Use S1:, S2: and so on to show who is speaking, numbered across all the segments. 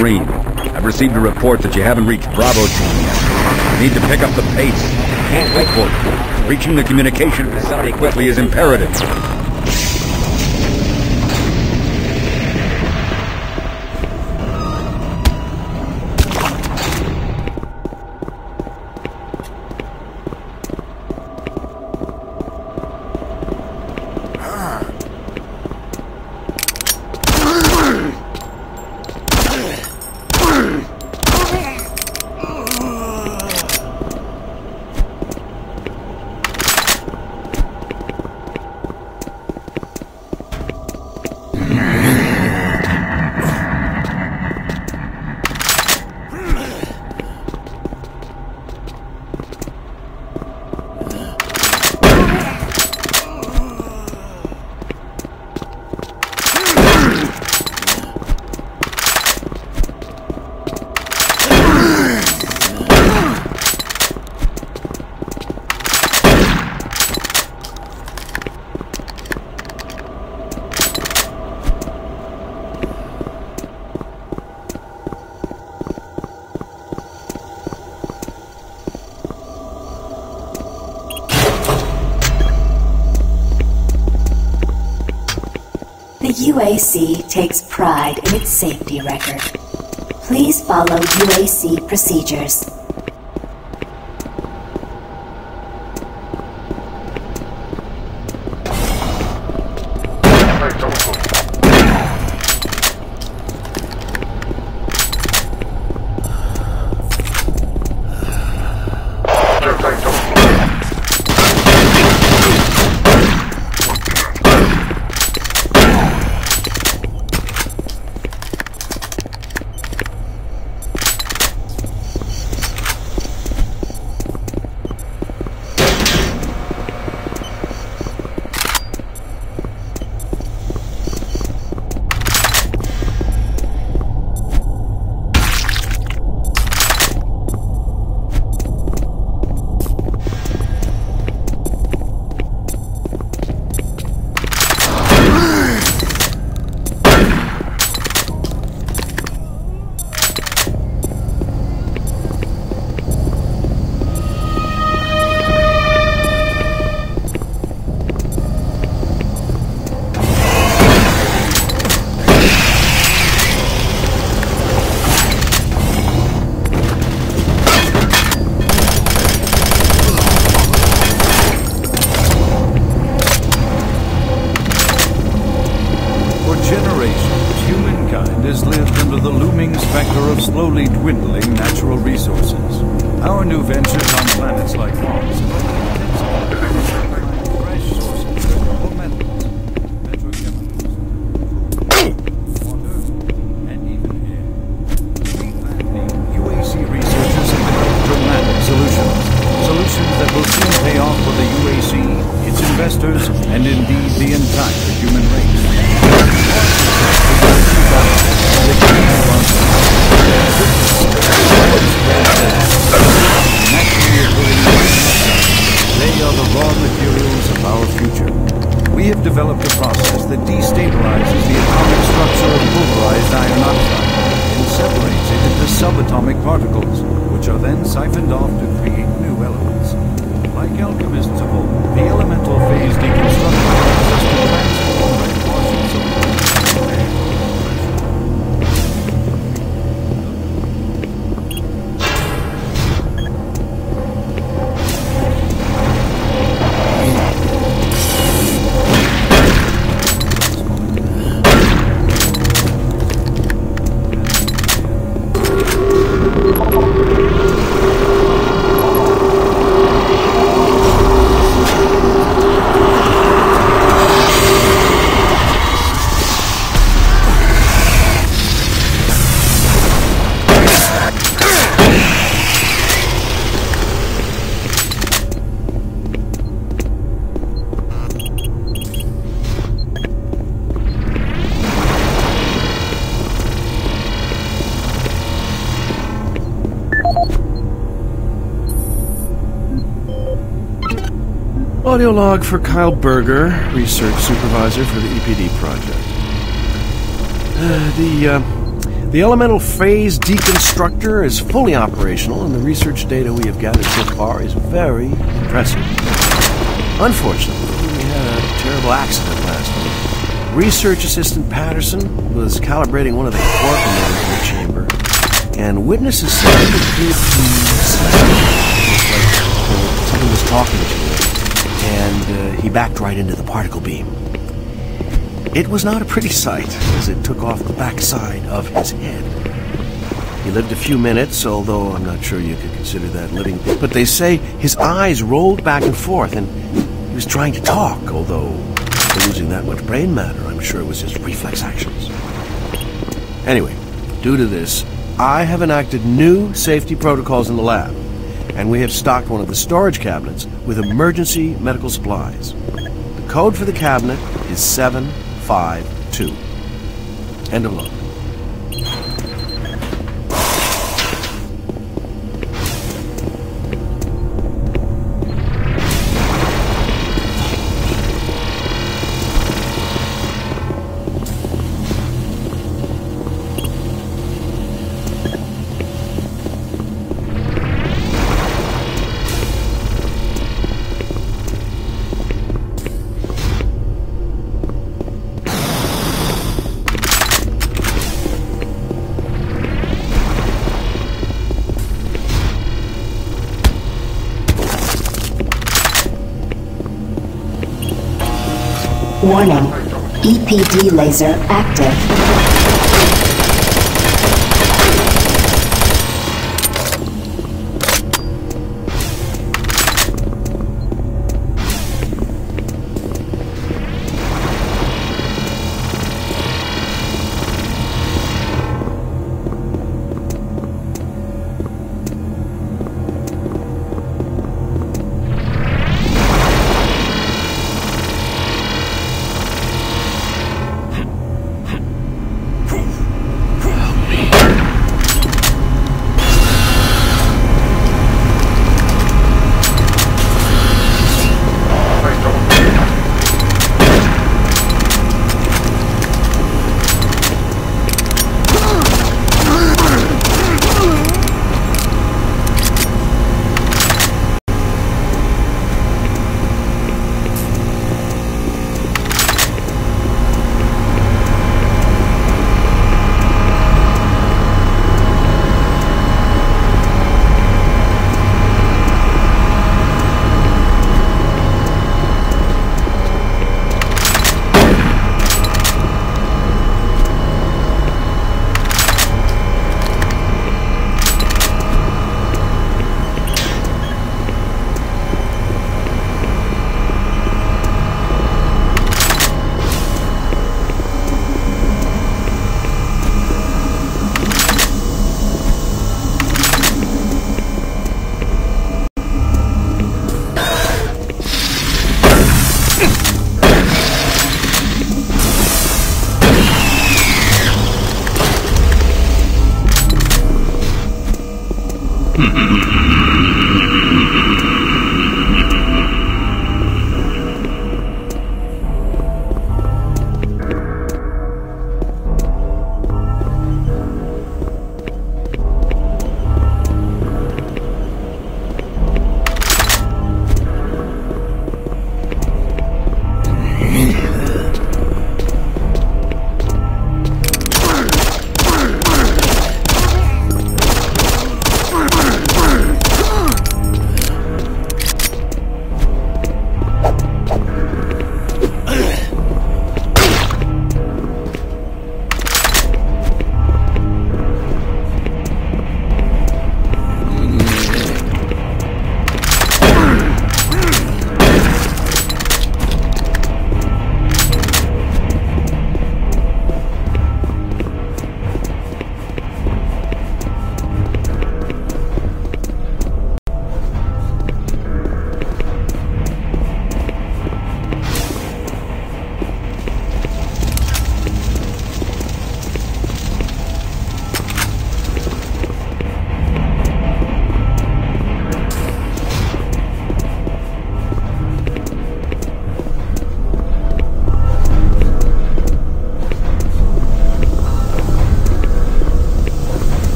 S1: Marine. I've received a report that you haven't reached Bravo Team yet. Need to pick up the pace. Can't wait for it. Reaching the communication facility quickly is imperative.
S2: The UAC takes pride in its safety record. Please follow UAC procedures.
S3: Process that destabilizes the atomic structure of pulverized iron oxide and separates it into subatomic particles, which are then siphoned off to create new elements. Like alchemists of old, the elemental phase deconstruction
S4: Audio log for Kyle Berger, research supervisor for the EPD project. Uh, the uh, The elemental phase deconstructor is fully operational, and the research data we have gathered so far is very impressive. Unfortunately, we had a terrible accident last week. Research assistant Patterson was calibrating one of the quark emitters in the chamber, and witnesses said it appeared to like someone was talking to him, and uh, he backed right into the particle beam. It was not a pretty sight, as it took off the backside of his head. He lived a few minutes, although I'm not sure you could consider that living. But they say his eyes rolled back and forth, and he was trying to talk, although losing that much brain matter, I'm sure it was just reflex actions. Anyway, due to this, I have enacted new safety protocols in the lab, and we have stocked one of the storage cabinets with emergency medical supplies. The code for the cabinet is 752. End of log.
S5: Laser active.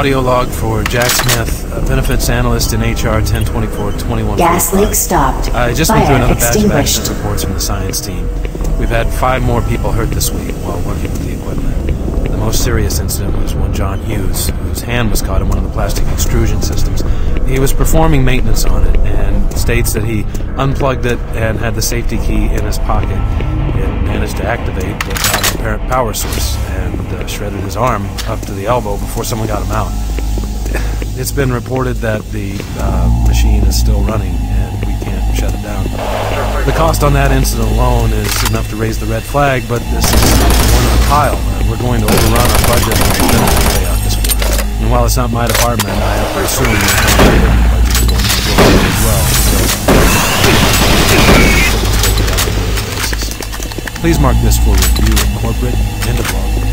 S6: Audio log for Jack Smith, a benefits analyst in HR 1024-21.
S5: Gas leak stopped.
S6: I just went through another batch of accident reports from the science team. We've had five more people hurt this week while working with the equipment. The most serious incident was one John Hughes, whose hand was caught in one of the plastic extrusion systems. He was performing maintenance on it and states that he unplugged it and had the safety key in his pocket. It managed to activate without an apparent power source uh, shredded his arm up to the elbow before someone got him out. It's been reported that the uh, machine is still running and we can't shut it down. The cost on that incident alone is enough to raise the red flag, but this is one in a pile. and We're going to overrun our budget the benefit payout this quarter. And while it's not my department, I have to assume that the budget is going to as well. Please mark this for review of corporate end of log.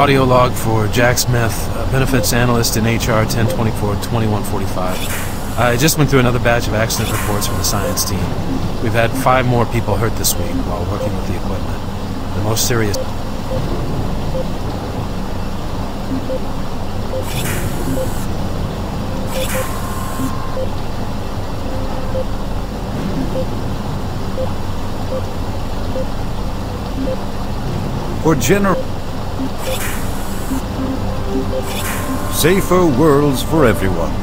S4: Audio log for Jack Smith, benefits analyst in HR 1024-2145. I just went through another batch of accident reports from the science team. We've had five more people hurt this week while working with the equipment. The most serious...
S2: For general... Safer worlds for everyone.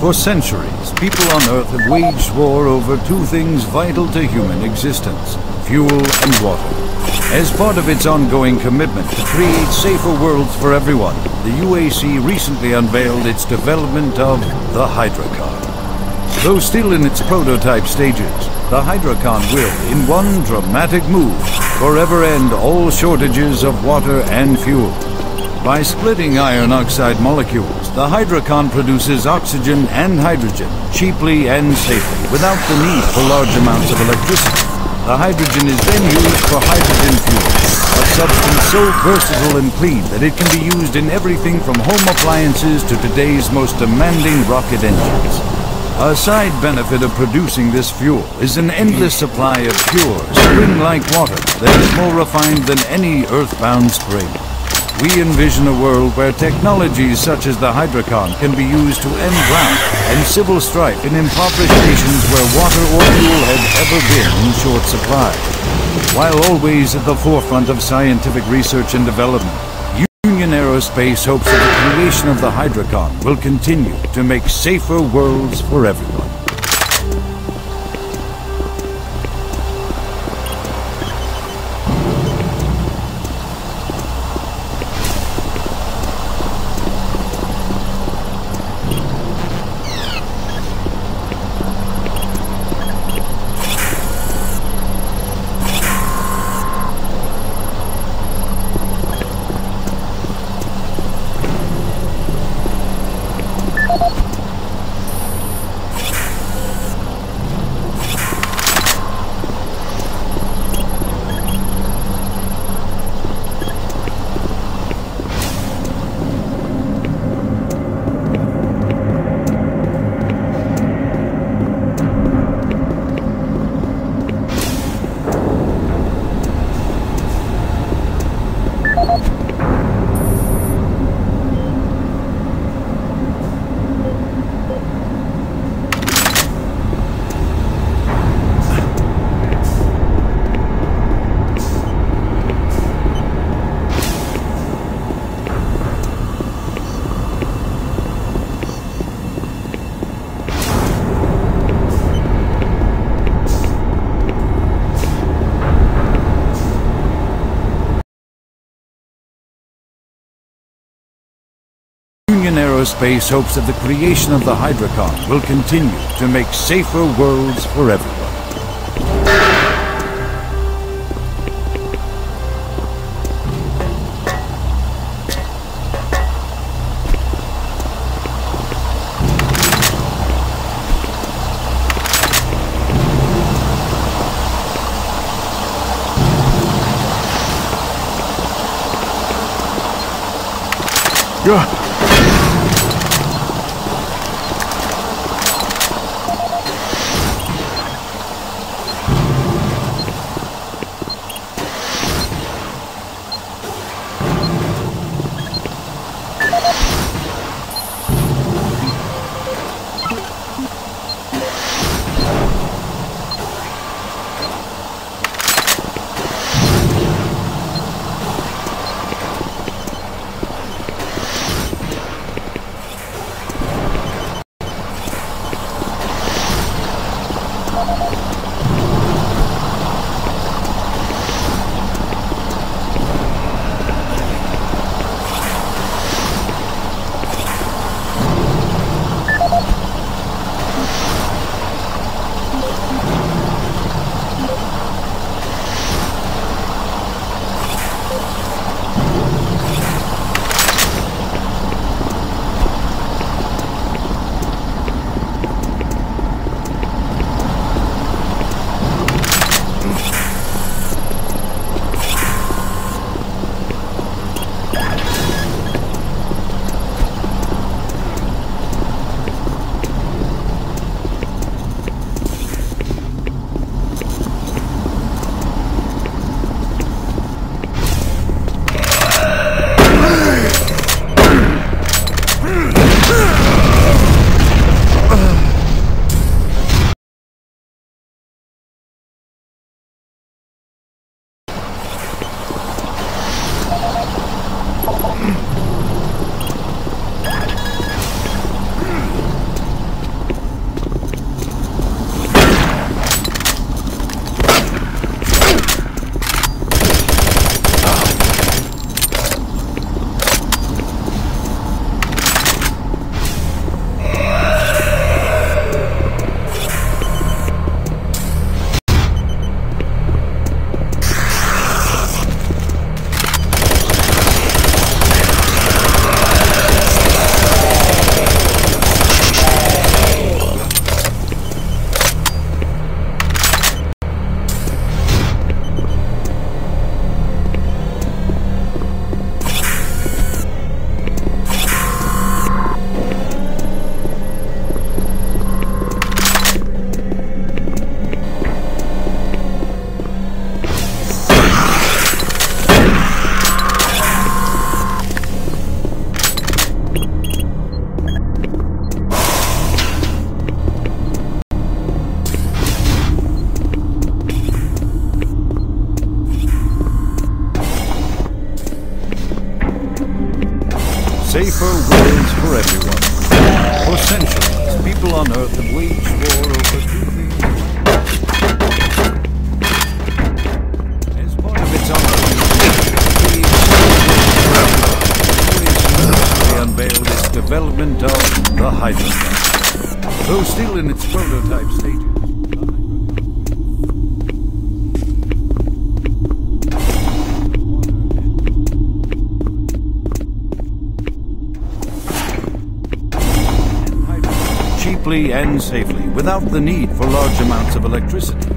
S2: For centuries, people on Earth have waged war over two things vital to human existence, fuel and water. As part of its ongoing commitment to create safer worlds for everyone, the UAC recently unveiled its development of the Hydrocon. Though still in its prototype stages, the Hydrocon will, in one dramatic move, forever end all shortages of water and fuel. By splitting iron oxide molecules, the Hydrocon produces oxygen and hydrogen cheaply and safely without the need for large amounts of electricity. The hydrogen is then used for hydrogen fuel, a substance so versatile and clean that it can be used in everything from home appliances to today's most demanding rocket engines. A side benefit of producing this fuel is an endless supply of pure, spring-like water that is more refined than any earthbound spring. We envision a world where technologies such as the Hydrocon can be used to end drought and civil strife in impoverished nations where water or fuel had ever been in short supply. While always at the forefront of scientific research and development, Aerospace hopes that the creation of the Hydrocon will continue to make safer worlds for everyone. aerospace hopes that the creation of the Hydrocon will continue to make safer worlds for everyone. Yeah. development of the Hydrocon, though still in its prototype stages. cheaply and safely without the need for large amounts of electricity.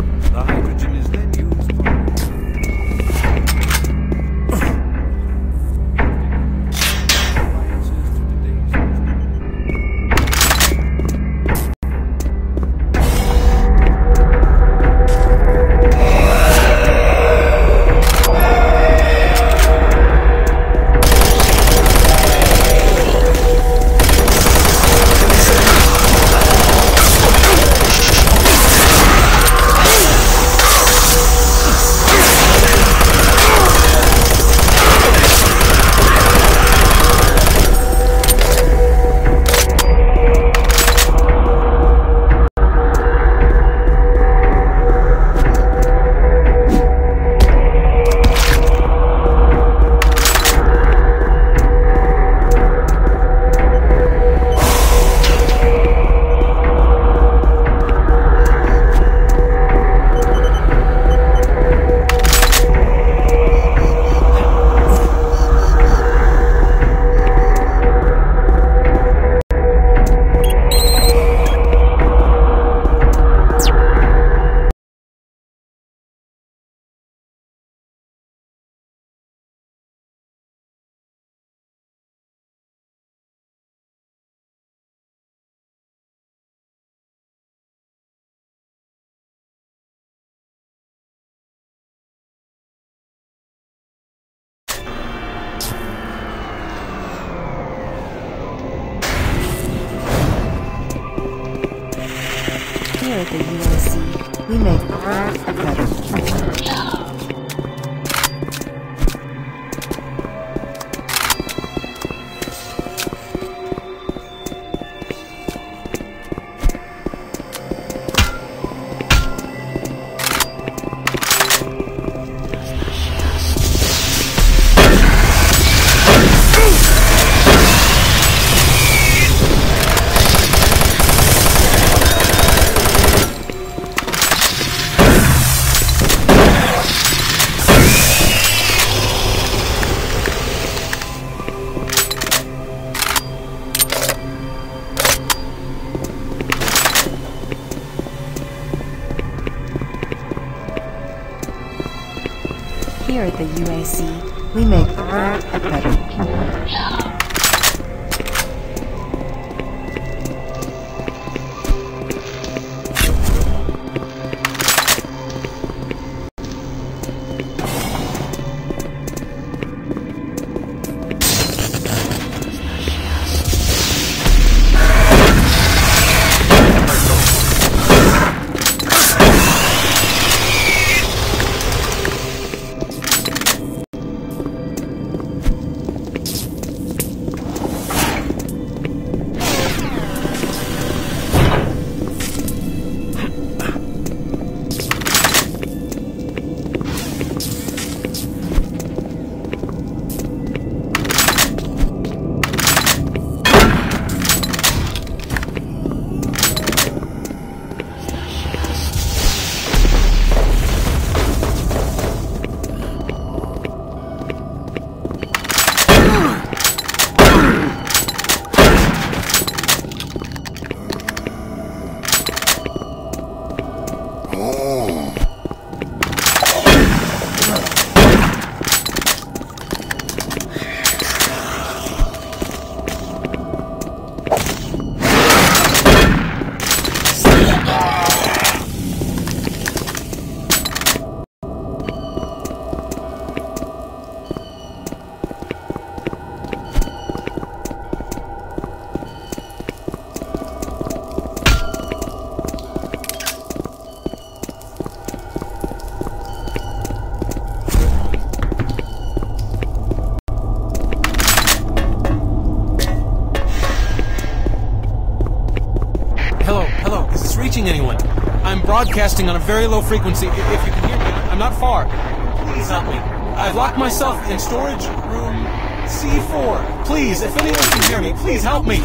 S6: Broadcasting on a very low frequency. If you can hear me, I'm not far. Please help me. I've locked myself in storage room C4. Please, if anyone can hear me, please help me.